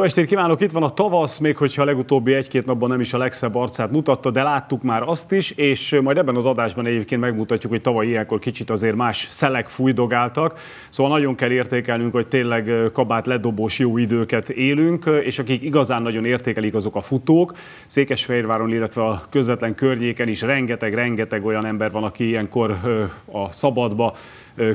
Jó estét kívánok, itt van a tavasz, még hogyha a legutóbbi egy-két napban nem is a legszebb arcát mutatta, de láttuk már azt is, és majd ebben az adásban egyébként megmutatjuk, hogy tavaly ilyenkor kicsit azért más szelek fújdogáltak, szóval nagyon kell értékelnünk, hogy tényleg kabát ledobós jó időket élünk, és akik igazán nagyon értékelik, azok a futók. Székesfehérváron, illetve a közvetlen környéken is rengeteg-rengeteg olyan ember van, aki ilyenkor a szabadba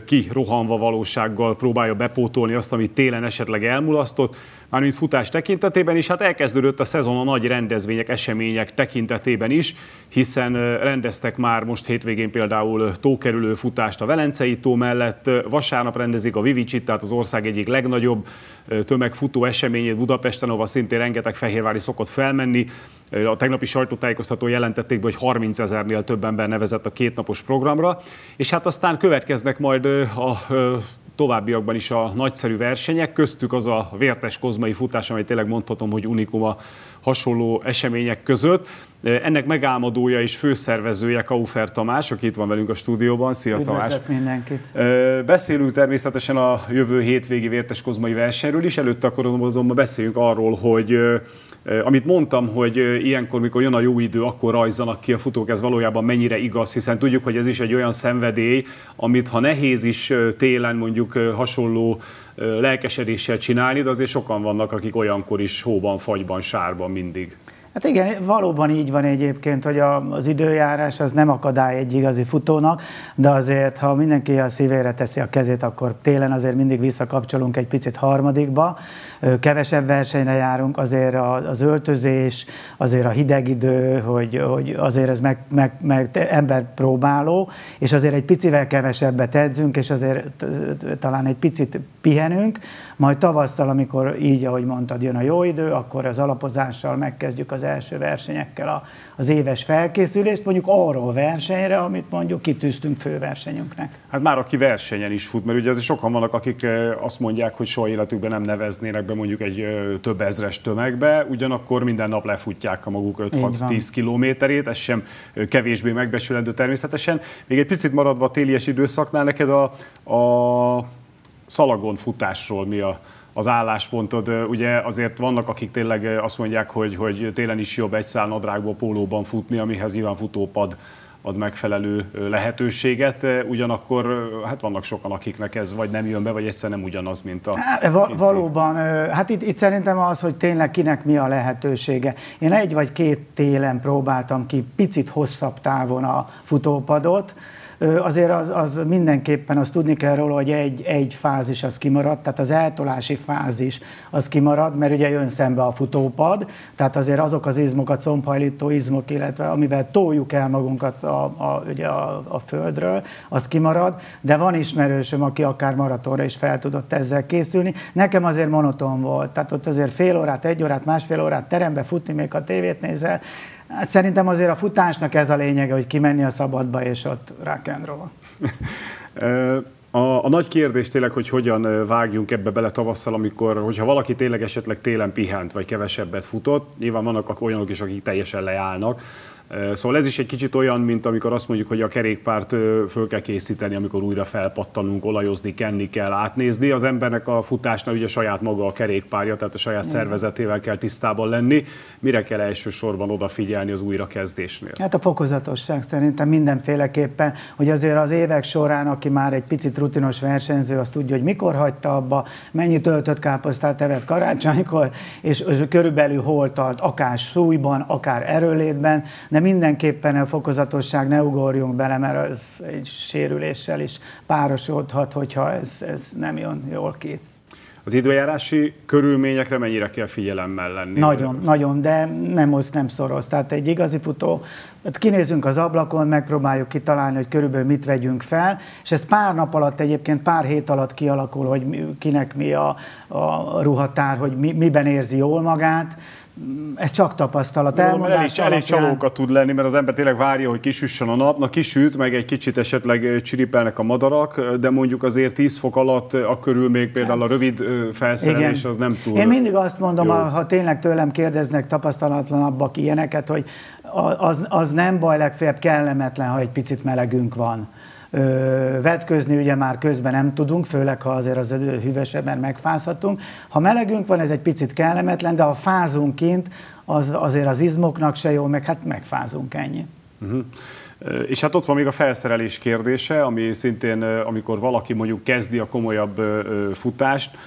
ki rohanva valósággal próbálja bepótolni azt, amit télen esetleg elmulasztott, mármint futás tekintetében is, hát elkezdődött a szezon a nagy rendezvények, események tekintetében is, hiszen rendeztek már most hétvégén például tókerülő futást a Velencei tó mellett, vasárnap rendezik a Vivicsit, tehát az ország egyik legnagyobb tömegfutó eseményét Budapesten, ahol szintén rengeteg fehérvári szokott felmenni. A tegnapi sajtótájékoztató jelentették hogy 30 ezernél több ember nevezett a kétnapos programra, és hát aztán következnek majd a továbbiakban is a nagyszerű versenyek, köztük az a vértes kozmai futás, amely tényleg mondhatom, hogy unikum a hasonló események között. Ennek megálmodója és főszervezője Kaufer Tamás, aki itt van velünk a stúdióban. Szia Üdvözlök Tamás! mindenkit! Beszélünk természetesen a jövő hétvégi vértes kozmai versenyről is, előtte akkor azonban beszéljünk arról, hogy amit mondtam, hogy ilyenkor, mikor jön a jó idő, akkor rajzanak ki a futók, ez valójában mennyire igaz, hiszen tudjuk, hogy ez is egy olyan szenvedély, amit ha nehéz is télen mondjuk hasonló lelkesedéssel csinálni, de azért sokan vannak, akik olyankor is hóban, fagyban, sárban mindig. Hát igen, valóban így van egyébként, hogy az időjárás az nem akadály egy igazi futónak, de azért, ha mindenki a szívére teszi a kezét, akkor télen azért mindig visszakapcsolunk egy picit harmadikba, kevesebb versenyre járunk, azért az öltözés, azért a hideg idő, hogy, hogy azért ez meg, meg, meg ember próbáló, és azért egy picivel kevesebbet edzünk, és azért talán egy picit pihenünk, majd tavasszal, amikor így, ahogy mondtad, jön a jó idő, akkor az alapozással megkezdjük az első versenyekkel a, az éves felkészülést, mondjuk arra a versenyre, amit mondjuk kitűztünk főversenyünknek. Hát már aki versenyen is fut, mert ugye azért sokan vannak, akik azt mondják, hogy soha életükben nem neveznének be mondjuk egy több ezres tömegbe, ugyanakkor minden nap lefutják a maguk 5-6-10 kilométerét, ez sem kevésbé megbecsülendő természetesen. Még egy picit maradva a télies időszaknál, neked a, a szalagon futásról mi a, az álláspontod. Ugye azért vannak, akik tényleg azt mondják, hogy, hogy télen is jobb egy szál nadrágból, pólóban futni, amihez nyilván futópad ad megfelelő lehetőséget, ugyanakkor hát vannak sokan, akiknek ez vagy nem jön be, vagy egyszer nem ugyanaz, mint a... Hát, va- valóban, hát itt, itt szerintem az, hogy tényleg kinek mi a lehetősége. Én egy vagy két télen próbáltam ki picit hosszabb távon a futópadot, azért az, az mindenképpen azt tudni kell róla, hogy egy, egy fázis az kimarad, tehát az eltolási fázis az kimarad, mert ugye jön szembe a futópad, tehát azért azok az izmok, a combhajlító izmok, illetve amivel toljuk el magunkat a, a, ugye a, a földről, az kimarad, de van ismerősöm, aki akár maratonra is fel tudott ezzel készülni. Nekem azért monoton volt, tehát ott azért fél órát, egy órát, másfél órát terembe futni, még a tévét nézel, Hát szerintem azért a futásnak ez a lényege, hogy kimenni a szabadba, és ott roll. A, a nagy kérdés tényleg, hogy hogyan vágjunk ebbe bele tavasszal, amikor, hogyha valaki tényleg esetleg télen pihent, vagy kevesebbet futott, nyilván vannak olyanok is, akik teljesen leállnak, Szóval ez is egy kicsit olyan, mint amikor azt mondjuk, hogy a kerékpárt föl kell készíteni, amikor újra felpattanunk, olajozni, kenni kell, átnézni. Az embernek a futásnál ugye saját maga a kerékpárja, tehát a saját szervezetével kell tisztában lenni. Mire kell elsősorban odafigyelni az újrakezdésnél? Hát a fokozatosság szerintem mindenféleképpen, hogy azért az évek során, aki már egy picit rutinos versenyző, azt tudja, hogy mikor hagyta abba, mennyi töltött káposztát evett karácsonykor, és, és körülbelül hol tart, akár súlyban, akár erőlétben, de mindenképpen a fokozatosság ne ugorjunk bele, mert az egy sérüléssel is párosodhat, hogyha ez, ez nem jön jól ki. Az időjárási körülményekre mennyire kell figyelemmel lenni? Nagyon, nagyon, de nem osz, nem szoroz. Tehát egy igazi futó, hát kinézünk az ablakon, megpróbáljuk kitalálni, hogy körülbelül mit vegyünk fel, és ez pár nap alatt egyébként, pár hét alatt kialakul, hogy kinek mi a, a ruhatár, hogy mi, miben érzi jól magát, ez csak tapasztalat. Elmondás elég, elég csalóka tud lenni, mert az ember tényleg várja, hogy kisüssön a nap. Na kisüt, meg egy kicsit esetleg csiripelnek a madarak, de mondjuk azért 10 fok alatt a körül még például a rövid felszerelés Igen. az nem túl Én mindig azt mondom, jó. ha tényleg tőlem kérdeznek tapasztalatlanabbak ilyeneket, hogy az, az nem baj, legfeljebb kellemetlen, ha egy picit melegünk van Vetközni ugye már közben nem tudunk, főleg ha azért az hűvösebben megfázhatunk. Ha melegünk van, ez egy picit kellemetlen, de ha fázunk kint, az azért az izmoknak se jó, meg hát megfázunk ennyi. Uh-huh. És hát ott van még a felszerelés kérdése, ami szintén, amikor valaki mondjuk kezdi a komolyabb futást,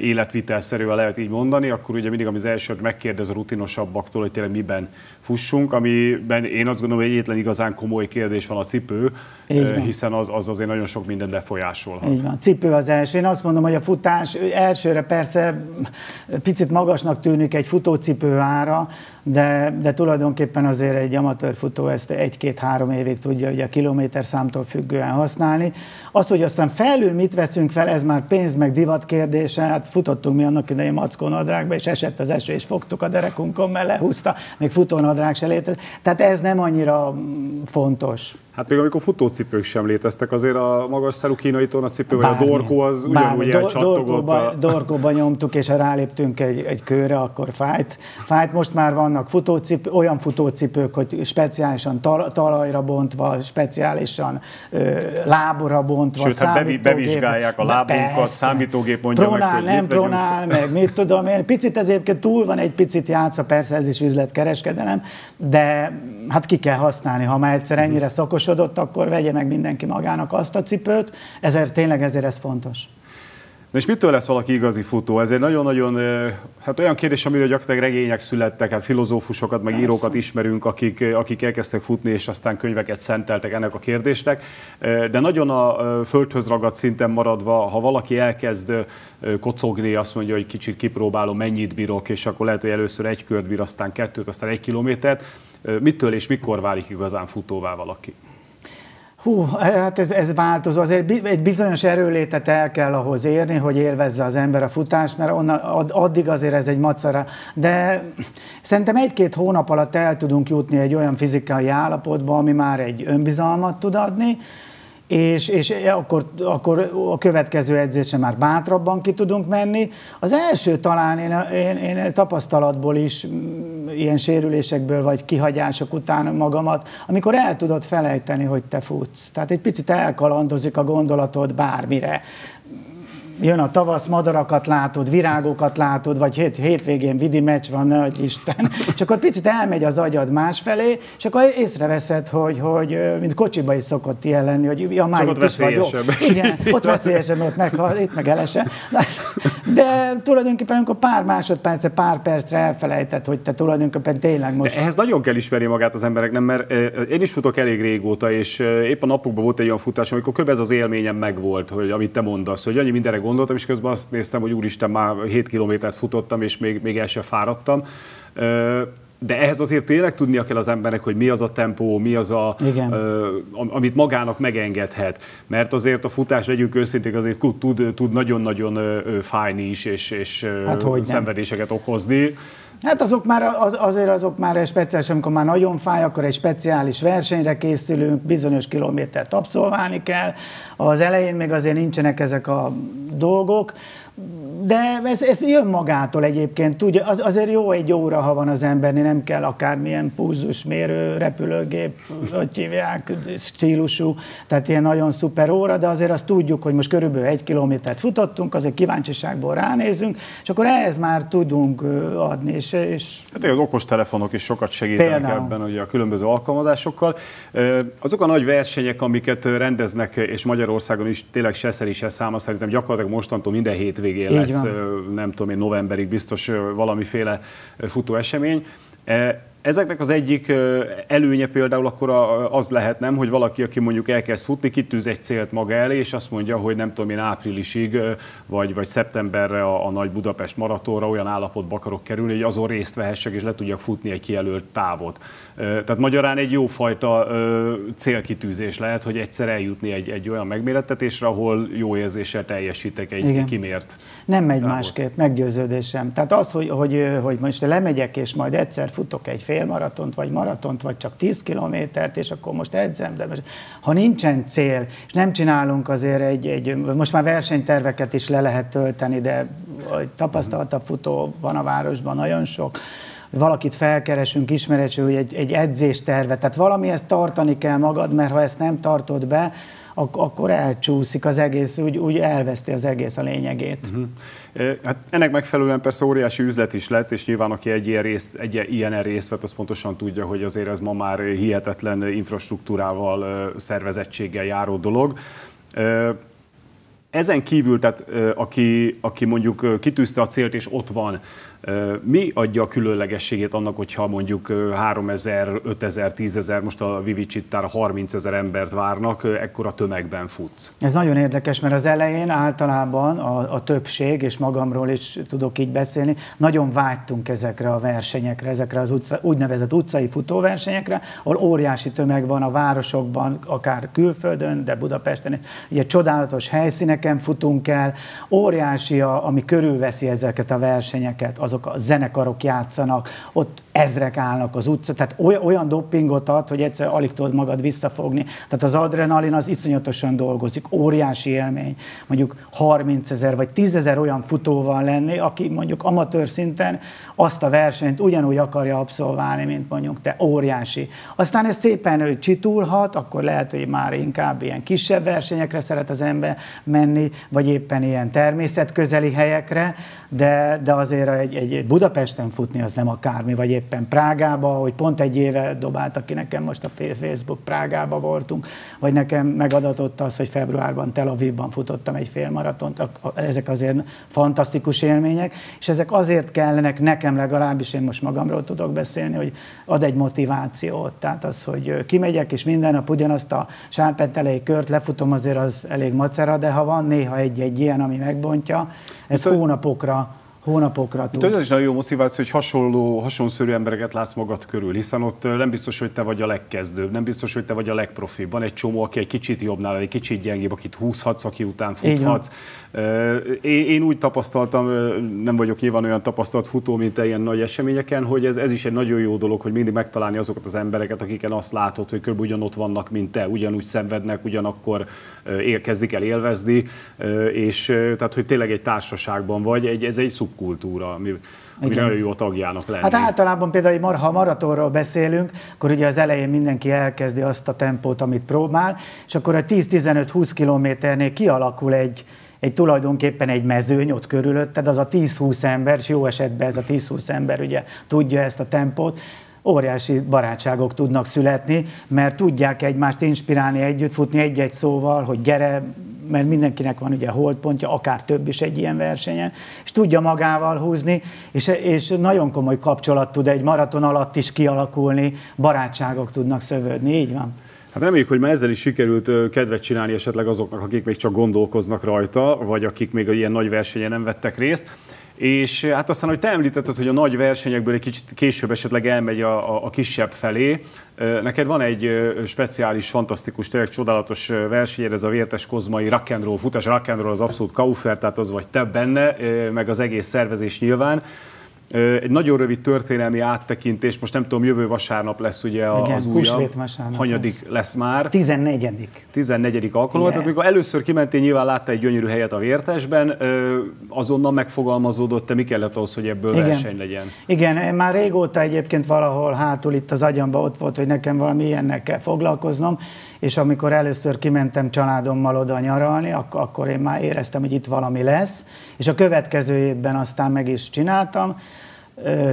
életvitelszerűen lehet így mondani, akkor ugye mindig az első megkérdez a rutinosabbaktól, hogy tényleg miben fussunk, amiben én azt gondolom, hogy egyetlen igazán komoly kérdés van a cipő, hiszen az, az azért nagyon sok minden befolyásolhat. Így van, cipő az első. Én azt mondom, hogy a futás elsőre persze picit magasnak tűnik egy futócipő ára, de, de tulajdonképpen azért egy amatőr futó ezt egy-két-három évig tudja ugye a kilométer számtól függően használni. Azt, hogy aztán felül mit veszünk fel, ez már pénz meg divat kérdése, hát futottunk mi annak idején mackó nadrágba, és esett az eső, és fogtuk a derekunkon, mert lehúzta, még futónadrág se létezett. Tehát ez nem annyira fontos. Hát még amikor futócipők sem léteztek, azért a magas szerű kínai tornacipő, vagy a dorkó az ugyanúgy do, dorkóba, a... dorkóba nyomtuk, és ha ráléptünk egy, egy körre, akkor fájt. Fájt, most már vannak futócipő, olyan futócipők, hogy speciálisan tal, talajra bontva, speciálisan ö, lábra bontva, Sőt, hát bevizsgálják a lábunkat, persze. számítógép mondja pronál, meg, hogy nem pronál, meg mit tudom én. Picit ezért túl van egy picit játszva, persze ez is üzletkereskedelem, de hát ki kell használni, ha már egyszer ennyire szakos gondoskodott, akkor vegye meg mindenki magának azt a cipőt, ezért tényleg ezért ez fontos. Na és mitől lesz valaki igazi futó? Ez egy nagyon-nagyon, hát olyan kérdés, amiről gyakorlatilag regények születtek, hát filozófusokat, meg Persze. írókat ismerünk, akik, akik elkezdtek futni, és aztán könyveket szenteltek ennek a kérdésnek. De nagyon a földhöz ragadt szinten maradva, ha valaki elkezd kocogni, azt mondja, hogy kicsit kipróbálom, mennyit bírok, és akkor lehet, hogy először egy kört bír, aztán kettőt, aztán egy kilométert. Mitől és mikor válik igazán futóvá valaki? Hú, hát ez, ez változó. Azért egy bizonyos erőlétet el kell ahhoz érni, hogy élvezze az ember a futást, mert onnan, addig azért ez egy macera. De szerintem egy-két hónap alatt el tudunk jutni egy olyan fizikai állapotba, ami már egy önbizalmat tud adni, és, és akkor, akkor a következő edzésre már bátrabban ki tudunk menni. Az első talán én, én, én tapasztalatból is, ilyen sérülésekből vagy kihagyások után magamat, amikor el tudod felejteni, hogy te futsz. Tehát egy picit elkalandozik a gondolatod bármire jön a tavasz, madarakat látod, virágokat látod, vagy hét, hétvégén vidi meccs van, nagy Isten, és akkor picit elmegy az agyad másfelé, és akkor észreveszed, hogy, hogy mint kocsiba is szokott ilyen lenni, hogy ja, már itt is vagyok. Igen, ott veszélyesebb, ott meg, itt meg elese. De, tulajdonképpen, amikor pár másodpercre, pár percre elfelejtett, hogy te tulajdonképpen tényleg most... De ehhez nagyon kell ismerni magát az emberek, nem? Mert én is futok elég régóta, és épp a napokban volt egy olyan futás, amikor kb. ez az élményem megvolt, hogy amit te mondasz, hogy annyi mindenre gondoltam, és közben azt néztem, hogy úristen, már 7 kilométert futottam, és még, még el sem fáradtam. De ehhez azért tényleg tudnia kell az embernek, hogy mi az a tempó, mi az a, Igen. Ö, amit magának megengedhet. Mert azért a futás, legyünk őszinték, azért tud, tud nagyon-nagyon fájni is, és, és hát, szenvedéseket okozni. Hát azok már, az, azért azok már speciális, amikor már nagyon fáj, akkor egy speciális versenyre készülünk, bizonyos kilométert abszolválni kell. Az elején még azért nincsenek ezek a dolgok, de ez, ez jön magától egyébként. Tudja, az, azért jó egy óra, ha van az embernél, nem kell akármilyen pulzusmérő, repülőgép, hogy hívják, stílusú, tehát ilyen nagyon szuper óra, de azért azt tudjuk, hogy most körülbelül egy kilométert futottunk, azért kíváncsiságból ránézünk, és akkor ehhez már tudunk adni. És, és... Hát az okos telefonok is sokat segítenek Például. ebben, ugye a különböző alkalmazásokkal. Azok a nagy versenyek, amiket rendeznek, és Magyarországon is tényleg se szeri, se száma, szerintem gyakorlatilag mostantól minden hétvégén lesz lesz, nem tudom én, novemberig biztos valamiféle futó esemény. Ezeknek az egyik előnye például akkor az lehet nem, hogy valaki, aki mondjuk elkezd futni, kitűz egy célt maga elé, és azt mondja, hogy nem tudom én áprilisig, vagy, vagy szeptemberre a, a nagy Budapest maratonra olyan állapotba akarok kerülni, hogy azon részt vehessek, és le tudjak futni egy kijelölt távot. Tehát magyarán egy jófajta célkitűzés lehet, hogy egyszer eljutni egy, egy olyan megmérettetésre, ahol jó érzéssel teljesítek egy Igen. kimért. Nem megy távot. másképp, meggyőződésem. Tehát az, hogy, hogy, hogy most lemegyek, és majd egyszer futok egy félmaratont, vagy maratont, vagy csak 10 kilométert, és akkor most edzem, de most, ha nincsen cél, és nem csinálunk azért egy, egy, most már versenyterveket is le lehet tölteni, de tapasztaltabb futó van a városban nagyon sok, valakit felkeresünk, ismeretső, hogy egy, egy edzéstervet, tehát valamihez tartani kell magad, mert ha ezt nem tartod be, ak- akkor elcsúszik az egész, úgy, úgy elveszti az egész a lényegét. Uh-huh. Hát ennek megfelelően persze óriási üzlet is lett, és nyilván aki egy ilyen részt, egy ilyen részt vett, az pontosan tudja, hogy azért ez ma már hihetetlen infrastruktúrával, szervezettséggel járó dolog. Ezen kívül, tehát aki, aki mondjuk kitűzte a célt és ott van, mi adja a különlegességét annak, hogyha mondjuk 3000, 5000, 10000, most a Vivicittára 30 ezer embert várnak, ekkora tömegben futsz? Ez nagyon érdekes, mert az elején általában a, a többség, és magamról is tudok így beszélni, nagyon vágytunk ezekre a versenyekre, ezekre az utca, úgynevezett utcai futóversenyekre, ahol óriási tömeg van a városokban, akár külföldön, de Budapesten, ugye csodálatos helyszíneken futunk el, óriási, a, ami körülveszi ezeket a versenyeket, azok a zenekarok játszanak, ott ezrek állnak az utca, tehát olyan doppingot ad, hogy egyszer alig tudod magad visszafogni. Tehát az adrenalin az iszonyatosan dolgozik, óriási élmény. Mondjuk 30 ezer vagy 10 ezer olyan futóval lenni, aki mondjuk amatőr szinten azt a versenyt ugyanúgy akarja abszolválni, mint mondjuk te, óriási. Aztán ez szépen csitulhat, akkor lehet, hogy már inkább ilyen kisebb versenyekre szeret az ember menni, vagy éppen ilyen természetközeli helyekre, de, de azért egy, egy Budapesten futni az nem akármi, vagy éppen Prágába, hogy pont egy éve dobáltak ki nekem most a Facebook Prágába voltunk, vagy nekem megadatott az, hogy februárban Tel Avivban futottam egy félmaratont, ezek azért fantasztikus élmények, és ezek azért kellenek nekem legalábbis, én most magamról tudok beszélni, hogy ad egy motivációt, tehát az, hogy kimegyek, és minden nap ugyanazt a sárpentelei kört lefutom, azért az elég macera, de ha van néha egy-egy ilyen, ami megbontja, ez Viszont... hónapokra hónapokra tud. Ez is nagyon jó motiváció, hogy hasonló, hasonszörű embereket látsz magad körül, hiszen ott nem biztos, hogy te vagy a legkezdőbb, nem biztos, hogy te vagy a legprofibb. Van egy csomó, aki egy kicsit jobbnál, egy kicsit gyengébb, akit húzhatsz, aki után futhatsz. Én, én úgy tapasztaltam, nem vagyok nyilván olyan tapasztalt futó, mint te ilyen nagy eseményeken, hogy ez, ez is egy nagyon jó dolog, hogy mindig megtalálni azokat az embereket, akiken azt látod, hogy körülbelül ugyanott vannak, mint te, ugyanúgy szenvednek, ugyanakkor kezdik el élvezni, és tehát, hogy tényleg egy társaságban vagy, egy, ez egy szub szubkultúra, ami, ami nagyon jó tagjának lenni. Hát általában például, ha maratonról beszélünk, akkor ugye az elején mindenki elkezdi azt a tempót, amit próbál, és akkor a 10-15-20 kilométernél kialakul egy, egy tulajdonképpen egy mezőny ott körülötted, az a 10-20 ember, és jó esetben ez a 10-20 ember ugye tudja ezt a tempót, óriási barátságok tudnak születni, mert tudják egymást inspirálni, együtt futni egy-egy szóval, hogy gyere, mert mindenkinek van ugye holdpontja, akár több is egy ilyen versenyen, és tudja magával húzni, és, és nagyon komoly kapcsolat tud egy maraton alatt is kialakulni, barátságok tudnak szövődni, így van. Hát reméljük, hogy már ezzel is sikerült kedvet csinálni esetleg azoknak, akik még csak gondolkoznak rajta, vagy akik még ilyen nagy versenyen nem vettek részt. És hát aztán, hogy te említetted, hogy a nagy versenyekből egy kicsit később esetleg elmegy a, a, a kisebb felé, neked van egy speciális, fantasztikus, tényleg csodálatos versenyed, ez a Vértes Kozmai rock futás, rock az abszolút kaufer, tehát az vagy te benne, meg az egész szervezés nyilván. Egy nagyon rövid történelmi áttekintés, most nem tudom, jövő vasárnap lesz ugye Igen, az újabb. Hanyadik lesz. lesz már? 14. 14. alkalom. Tehát amikor először kimentél, nyilván látta egy gyönyörű helyet a Vértesben, azonnal megfogalmazódott, te mi kellett ahhoz, hogy ebből Igen. verseny legyen? Igen, már régóta egyébként valahol hátul itt az agyamba ott volt, hogy nekem valami ilyennel kell foglalkoznom, és amikor először kimentem családommal oda nyaralni, ak- akkor én már éreztem, hogy itt valami lesz, és a következő évben aztán meg is csináltam,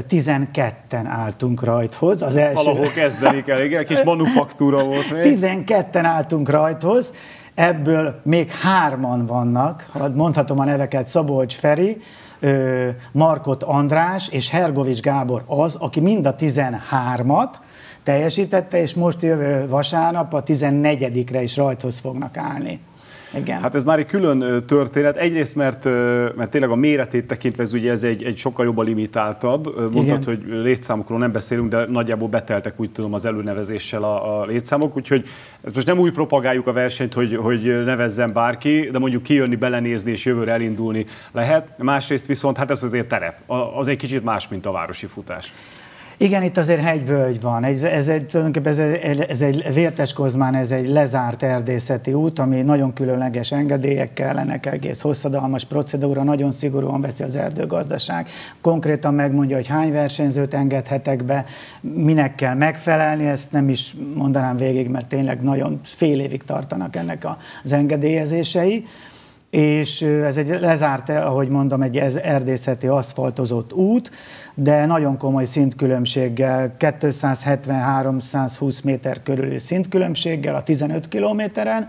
12-en álltunk rajthoz. Az első... Valahol kezdeni kell, igen, kis manufaktúra volt még. 12-en álltunk rajthoz, ebből még hárman vannak, mondhatom a neveket, Szabolcs Feri, Markot András és Hergovics Gábor az, aki mind a 13-at teljesítette, és most jövő vasárnap a 14-re is rajthoz fognak állni. Igen. Hát ez már egy külön történet. Egyrészt, mert, mert tényleg a méretét tekintve ez ugye ez egy, egy sokkal jobban limitáltabb. Mondtad, Igen. hogy létszámokról nem beszélünk, de nagyjából beteltek úgy tudom az előnevezéssel a, a létszámok, úgyhogy ez most nem úgy propagáljuk a versenyt, hogy, hogy nevezzen bárki, de mondjuk kijönni, belenézni és jövőre elindulni lehet. Másrészt viszont hát ez azért terep. Az egy kicsit más, mint a városi futás. Igen, itt azért hegyvölgy van. Ez, ez egy, tulajdonképpen ez egy, ez egy Vértes Kozmán, ez egy lezárt erdészeti út, ami nagyon különleges engedélyek kellenek, egész hosszadalmas procedúra, nagyon szigorúan veszi az erdőgazdaság. Konkrétan megmondja, hogy hány versenyzőt engedhetek be, minek kell megfelelni, ezt nem is mondanám végig, mert tényleg nagyon fél évig tartanak ennek az engedélyezései és ez egy lezárt, ahogy mondom, egy erdészeti aszfaltozott út, de nagyon komoly szintkülönbséggel, 270-320 méter körüli szintkülönbséggel a 15 kilométeren,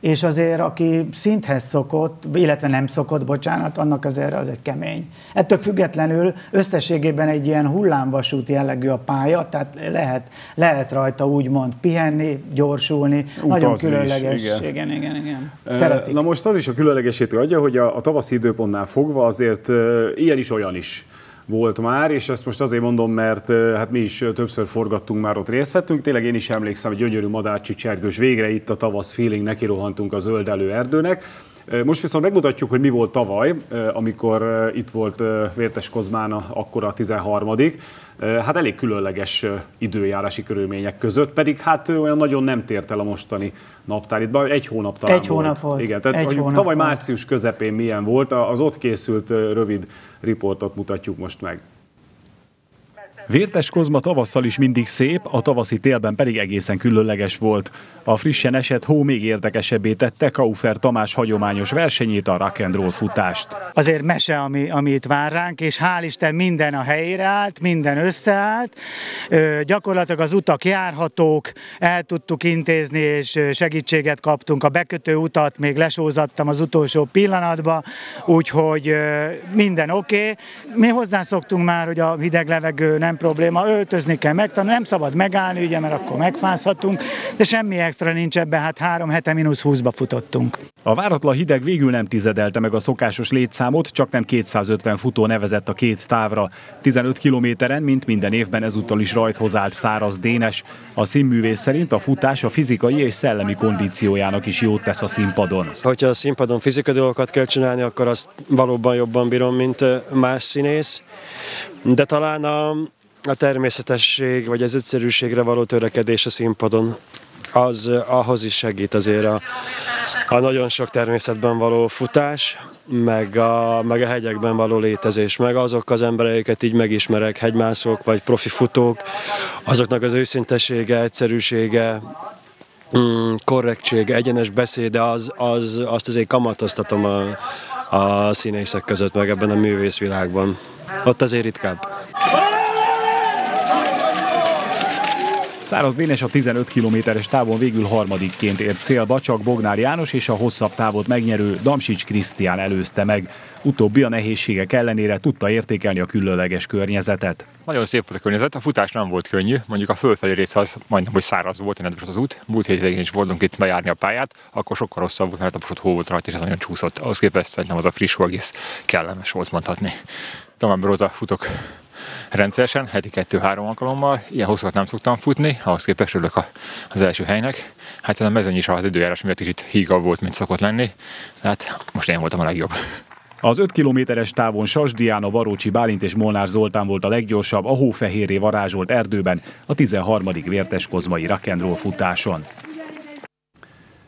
és azért aki szinthez szokott, illetve nem szokott, bocsánat, annak azért az egy kemény. Ettől függetlenül összességében egy ilyen hullámvasút jellegű a pálya, tehát lehet, lehet rajta úgymond pihenni, gyorsulni, Utazni nagyon különleges. Is, igen. igen, igen, igen. Szeretik. Na most az is a különlegesítő adja, hogy a, a tavaszi időpontnál fogva azért ilyen is olyan is volt már, és ezt most azért mondom, mert hát mi is többször forgattunk már ott részt vettünk. Tényleg én is emlékszem, hogy gyönyörű madárcsi csergős végre itt a tavasz feeling, neki rohantunk a zöldelő erdőnek. Most viszont megmutatjuk, hogy mi volt tavaly, amikor itt volt Vértes Kozmán, akkor a 13 hát elég különleges időjárási körülmények között, pedig hát olyan nagyon nem tért el a mostani naptár. Itt egy hónap talán Egy hónap volt. Igen, tehát egy hónap tavaly volt. március közepén milyen volt, az ott készült rövid riportot mutatjuk most meg. Vértes Kozma tavasszal is mindig szép, a tavaszi télben pedig egészen különleges volt. A frissen esett hó még érdekesebbé tette Kaufer Tamás hagyományos versenyét, a rock and roll futást. Azért mese, ami, ami itt vár ránk, és hál' Isten minden a helyére állt, minden összeállt. Ö, gyakorlatilag az utak járhatók, el tudtuk intézni, és segítséget kaptunk. A bekötő utat még lesózattam az utolsó pillanatban, úgyhogy ö, minden oké. Okay. Mi hozzászoktunk már, hogy a hideg levegő nem probléma, öltözni kell megtanulni, nem szabad megállni, ugye, mert akkor megfázhatunk, de semmi extra nincs ebben, hát három hete mínusz 20-ba futottunk. A váratlan hideg végül nem tizedelte meg a szokásos létszámot, csak nem 250 futó nevezett a két távra. 15 kilométeren, mint minden évben ezúttal is rajthoz állt száraz Dénes. A színművész szerint a futás a fizikai és szellemi kondíciójának is jót tesz a színpadon. Hogyha a színpadon fizikai dolgokat kell csinálni, akkor azt valóban jobban bírom, mint más színész. De talán a, a természetesség vagy az egyszerűségre való törekedés a színpadon az ahhoz is segít azért a, a nagyon sok természetben való futás, meg a, meg a hegyekben való létezés, meg azok az embereket így megismerek, hegymászók vagy profi futók, azoknak az őszintesége, egyszerűsége, mm, korrektsége, egyenes beszéde, az, az, azt azért kamatoztatom a, a színészek között, meg ebben a művészvilágban. Ott azért ritkább. Száraz Dénes a 15 kilométeres távon végül harmadikként ért célba, csak Bognár János és a hosszabb távot megnyerő Damsics Krisztián előzte meg. Utóbbi a nehézségek ellenére tudta értékelni a különleges környezetet. Nagyon szép volt a környezet, a futás nem volt könnyű, mondjuk a fölfelé rész az majdnem, hogy száraz volt, nedves az út. Múlt hétvégén is voltunk itt bejárni a pályát, akkor sokkal rosszabb volt, mert a hó volt rajta, és ez nagyon csúszott. Ahhoz képest szerintem az a friss hó egész kellemes volt mondhatni. November óta futok rendszeresen, heti kettő-három alkalommal. Ilyen hosszat nem szoktam futni, ahhoz képest örülök az első helynek. Hát a mezőny is az időjárás miatt kicsit hígabb volt, mint szokott lenni. Tehát most én voltam a legjobb. Az 5 kilométeres távon Sasdiana, Varócsi Bálint és Molnár Zoltán volt a leggyorsabb a hófehéré varázsolt erdőben a 13. vértes kozmai rock'n'roll futáson.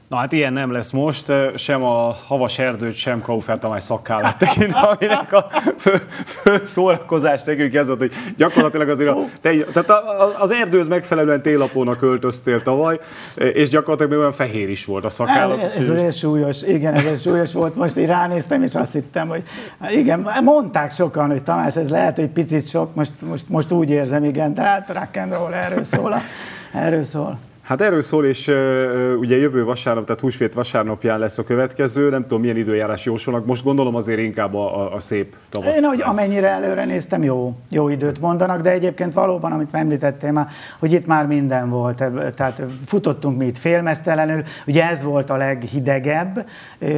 Na hát ilyen nem lesz most, sem a havas erdőt, sem Kaufer Tamás szakkálát tekintve, aminek a fő, fő szórakozás nekünk ez volt, hogy gyakorlatilag azért a, te, tehát az erdőz megfelelően télapónak költöztél tavaly, és gyakorlatilag még olyan fehér is volt a szakállat. Ez, ez ez súlyos, igen, ez súlyos volt. Most én ránéztem, és azt hittem, hogy igen, mondták sokan, hogy Tamás, ez lehet, hogy picit sok, most, most, most úgy érzem, igen, tehát rock and roll erről szól. A, erről szól. Hát erről szól, és ugye jövő vasárnap, tehát húsvét vasárnapján lesz a következő, nem tudom milyen időjárás jósolnak, most gondolom azért inkább a, a, a szép tavasz. Én, hogy amennyire előre néztem, jó, jó időt mondanak, de egyébként valóban, amit említettél már, hogy itt már minden volt, tehát futottunk mi itt félmeztelenül, ugye ez volt a leghidegebb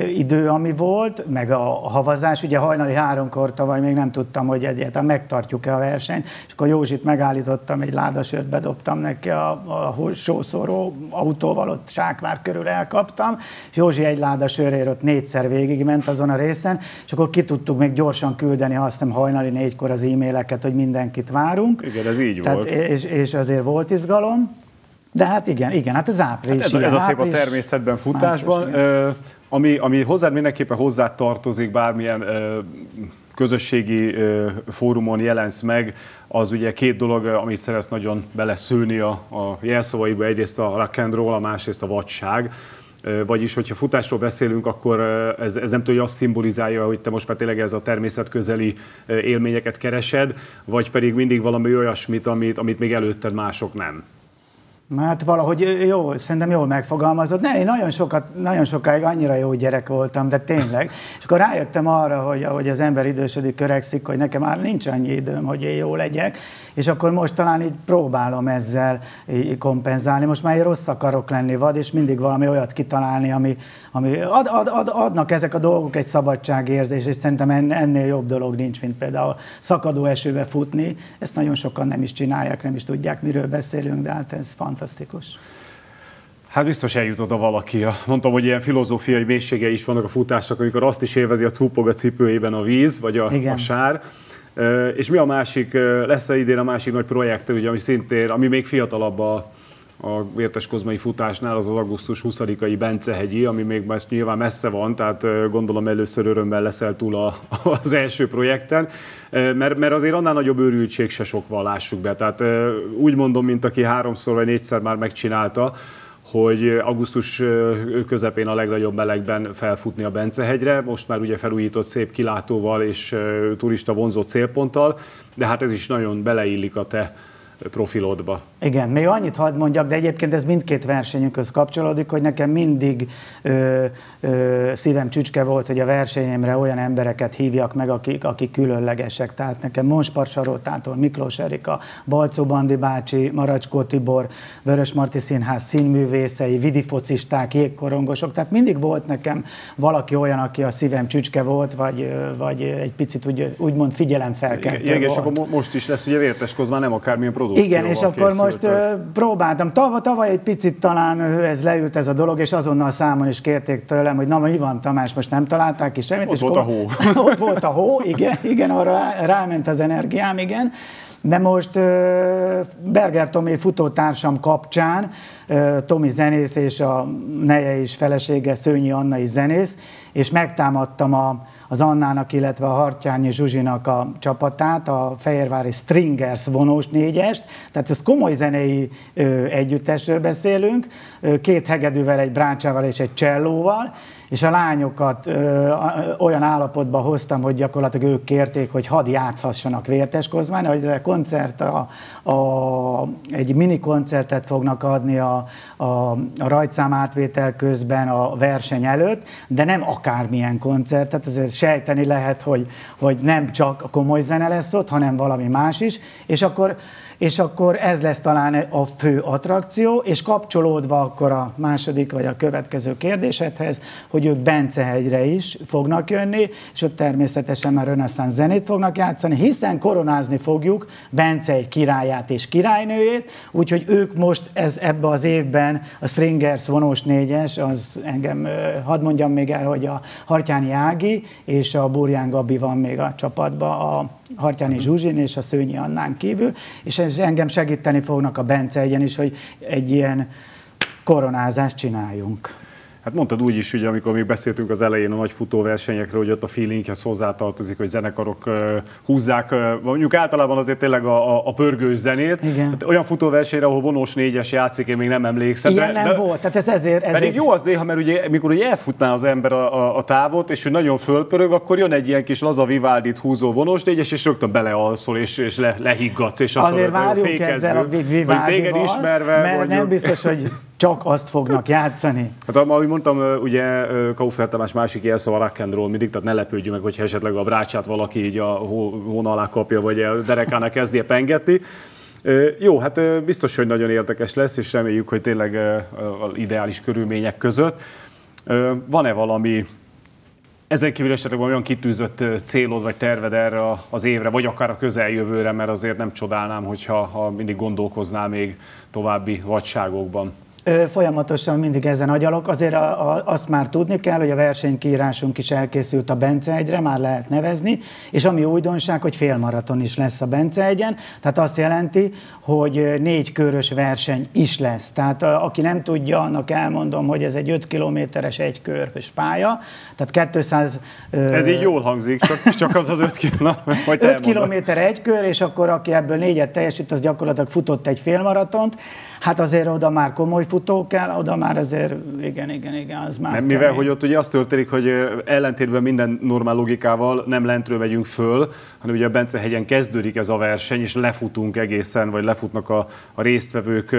idő, ami volt, meg a havazás, ugye hajnali háromkor tavaly még nem tudtam, hogy egyáltalán megtartjuk-e a versenyt, és akkor Józsit megállítottam, egy ládasört bedobtam neki a, a sószó megszoró autóval ott Sákvár körül elkaptam, és Józsi egy láda sörért ott négyszer végigment azon a részen, és akkor ki tudtuk még gyorsan küldeni azt hiszem hajnali négykor az e-maileket, hogy mindenkit várunk. Igen, ez így Tehát, volt. És, és azért volt izgalom. De hát igen, igen, hát az április. Hát ez, ez a szép a természetben, futásban. március, ami, ami hozzád mindenképpen hozzá tartozik, bármilyen közösségi fórumon jelensz meg, az ugye két dolog, amit szeretsz nagyon beleszülni a, a jelszavaiba, egyrészt a rock and roll, a másrészt a vadság. Vagyis, hogyha futásról beszélünk, akkor ez, ez nem tudja, azt szimbolizálja, hogy te most már tényleg ez a természetközeli élményeket keresed, vagy pedig mindig valami olyasmit, amit, amit még előtted mások nem. Hát valahogy jó, szerintem jól megfogalmazott. Ne, én nagyon, sokat, nagyon sokáig annyira jó gyerek voltam, de tényleg. És akkor rájöttem arra, hogy ahogy az ember idősödik, öregszik, hogy nekem már nincs annyi időm, hogy én jó legyek, és akkor most talán így próbálom ezzel kompenzálni. Most már én rossz akarok lenni vad, és mindig valami olyat kitalálni, ami, ami ad, ad, ad, adnak ezek a dolgok egy szabadságérzés, és szerintem en- ennél jobb dolog nincs, mint például szakadó esőbe futni. Ezt nagyon sokan nem is csinálják, nem is tudják, miről beszélünk, de hát ez fantasztikus. Hát biztos eljut oda valaki. Mondtam, hogy ilyen filozófiai mélységei is vannak a futásnak, amikor azt is élvezi a cúpog a cipőjében a víz, vagy a, Igen. a sár. És mi a másik, lesz-e idén a másik nagy projekt, ugye, ami szintén, ami még fiatalabb a, a Vértes Kozmai futásnál, az az augusztus 20-ai Bencehegyi, ami még már nyilván messze van, tehát gondolom először örömmel leszel túl a, az első projekten, mert, mert azért annál nagyobb őrültség se sok van, lássuk be. Tehát úgy mondom, mint aki háromszor vagy négyszer már megcsinálta, hogy augusztus közepén a legnagyobb melegben felfutni a Bencehegyre, most már ugye felújított szép kilátóval és turista vonzó célponttal, de hát ez is nagyon beleillik a te profilodba. Igen, még annyit hadd mondjak, de egyébként ez mindkét versenyünkhöz kapcsolódik, hogy nekem mindig ö, ö, szívem csücske volt, hogy a versenyemre olyan embereket hívjak meg, akik, akik különlegesek. Tehát nekem Monspar Saroltától Miklós Erika, Balcó Bandi bácsi, Maracskó Tibor, Vörös Marti Színház színművészei, vidifocisták, jégkorongosok. Tehát mindig volt nekem valaki olyan, aki a szívem csücske volt, vagy, vagy egy picit úgy, úgymond figyelemfelkeltő Igen, és volt. akkor mo- most is lesz ugye Vértes Kozmán, nem akármilyen produkció. Igen, és akkor most ö, próbáltam. Tavaly, tavaly egy picit talán ez leült ez a dolog, és azonnal számon is kérték tőlem, hogy na, mi van Tamás, most nem találták ki semmit. Ott és volt akkor- a hó. ott volt a hó, igen, igen, arra rá- ráment az energiám, igen. De most Berger Tomi futótársam kapcsán, Tomi zenész és a neje is felesége, Szőnyi Anna is zenész, és megtámadtam a, az Annának, illetve a Hartyányi Zsuzsinak a csapatát, a Fehérvári Stringers vonós négyest, tehát ez komoly zenei együttesről beszélünk, két hegedűvel, egy brácsával és egy csellóval, és a lányokat ö, olyan állapotba hoztam, hogy gyakorlatilag ők kérték, hogy hadd játszhassanak Vértes Kozmán, hogy koncert, a, a, egy mini koncertet fognak adni a, a, a rajtszám átvétel közben a verseny előtt, de nem akármilyen koncertet, azért sejteni lehet, hogy, hogy nem csak a komoly zene lesz ott, hanem valami más is, és akkor és akkor ez lesz talán a fő attrakció, és kapcsolódva akkor a második vagy a következő kérdésedhez, hogy ők Bencehegyre is fognak jönni, és ott természetesen már reneszánsz zenét fognak játszani, hiszen koronázni fogjuk Bence egy királyát és királynőjét, úgyhogy ők most ez ebbe az évben a Stringers vonós négyes, az engem, hadd mondjam még el, hogy a Hartyáni Ági és a Burján Gabi van még a csapatban, a Hartyáni Zsuzsin és a Szőnyi Annán kívül, és ez engem segíteni fognak a Bence egyen is, hogy egy ilyen koronázást csináljunk. Hát mondtad úgy is, ugye, amikor még beszéltünk az elején a nagy futóversenyekről, hogy ott a feelinghez hozzátartozik, hogy zenekarok uh, húzzák, uh, mondjuk általában azért tényleg a, a, a pörgős zenét. Igen. Hát olyan futóversenyre, ahol vonós négyes játszik, én még nem emlékszem. Ilyen nem volt, tehát ez ezért... ezért Pedig jó az néha, mert ugye, mikor ugye elfutná az ember a, a, a távot, és ő nagyon fölpörög, akkor jön egy ilyen kis laza Vivaldit húzó vonós négyes, és rögtön belealszol, és, és le, lehiggadsz, és azt Azért mondod, várjunk fékezzünk. ezzel a Vivaldival, ismerve, mert mondjuk. nem biztos, hogy csak azt fognak játszani. Hát ahogy mondtam, ugye Kaufer Tamás másik jelszava rock and roll mindig, tehát ne lepődjünk meg, hogyha esetleg a brácsát valaki így a hó- hóna alá kapja, vagy a derekánál kezdje pengetni. Jó, hát biztos, hogy nagyon érdekes lesz, és reméljük, hogy tényleg az ideális körülmények között. Van-e valami ezen kívül esetleg olyan kitűzött célod vagy terved erre a- az évre, vagy akár a közeljövőre, mert azért nem csodálnám, hogyha ha mindig gondolkoznál még további vadságokban. Folyamatosan mindig ezen agyalok. Azért a, a, azt már tudni kell, hogy a versenykírásunk is elkészült a Bence egyre, már lehet nevezni, és ami újdonság, hogy félmaraton is lesz a Bence egyen, tehát azt jelenti, hogy négy körös verseny is lesz. Tehát aki nem tudja, annak elmondom, hogy ez egy 5 kilométeres egy körös pálya, tehát 200... Ez így jól hangzik, csak, csak az az 5 kilométer. 5 kilométer egy kör, és akkor aki ebből négyet teljesít, az gyakorlatilag futott egy félmaratont. Hát azért oda már komoly futó kell, oda már azért, igen, igen, igen, az már nem, Mivel, kemény. hogy ott ugye az történik, hogy ellentétben minden normál logikával nem lentről megyünk föl, hanem ugye a Bence hegyen kezdődik ez a verseny, és lefutunk egészen, vagy lefutnak a, a résztvevők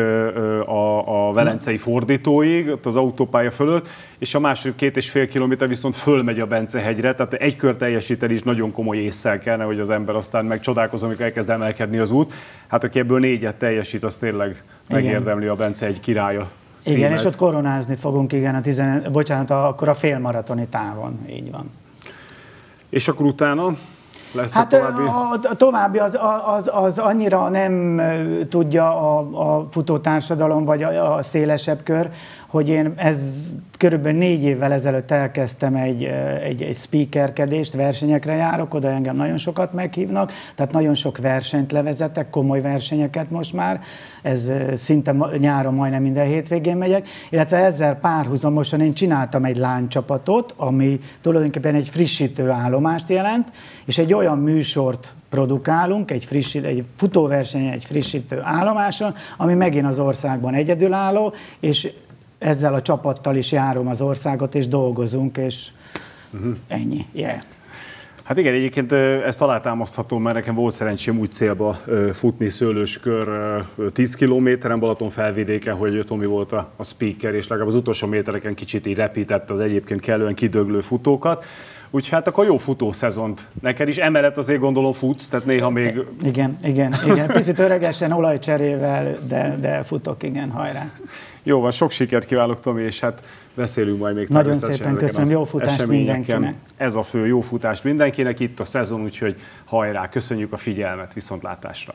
a, a velencei fordítóig, ott az autópálya fölött, és a második két és fél kilométer viszont fölmegy a Bence hegyre, tehát egy kör teljesíteni is nagyon komoly észsel kellene, hogy az ember aztán megcsodálkozom, amikor elkezd emelkedni az út. Hát aki ebből négyet teljesít, az tényleg megérdemli a Bence egy királya. Címet. Igen, és ott koronázni fogunk, igen, a tizen, bocsánat, akkor a félmaratoni távon, így van. És akkor utána? Lesz hát a további? A, a további az, az, az annyira nem tudja a, a futótársadalom, vagy a, a szélesebb kör, hogy én ez körülbelül négy évvel ezelőtt elkezdtem egy, egy, egy speakerkedést, versenyekre járok, oda engem nagyon sokat meghívnak, tehát nagyon sok versenyt levezetek, komoly versenyeket most már, ez szinte nyáron majdnem minden hétvégén megyek, illetve ezzel párhuzamosan én csináltam egy lánycsapatot, ami tulajdonképpen egy frissítő állomást jelent, és egy olyan műsort produkálunk, egy, frissít, egy futóverseny, egy frissítő állomáson, ami megint az országban egyedülálló, és ezzel a csapattal is járom az országot, és dolgozunk, és uh-huh. ennyi. Yeah. Hát igen, egyébként ezt alátámaszthatom, mert nekem volt szerencsém úgy célba futni szőlőskör 10 kilométeren Balaton felvidéken, hogy Tomi volt a, a speaker, és legalább az utolsó métereken kicsit így repítette az egyébként kellően kidöglő futókat. Úgyhogy hát akkor jó futószezont neked is. Emellett azért gondolom futsz, tehát néha még... Igen, igen, igen. Picit öregesen olajcserével, de, de futok, igen, hajrá. Jó van, sok sikert kívánok, Tomi, és hát beszélünk majd még. Nagyon szépen köszönöm, jó futást mindenkinek. Ez a fő, jó futást mindenkinek itt a szezon, úgyhogy hajrá, köszönjük a figyelmet, viszontlátásra.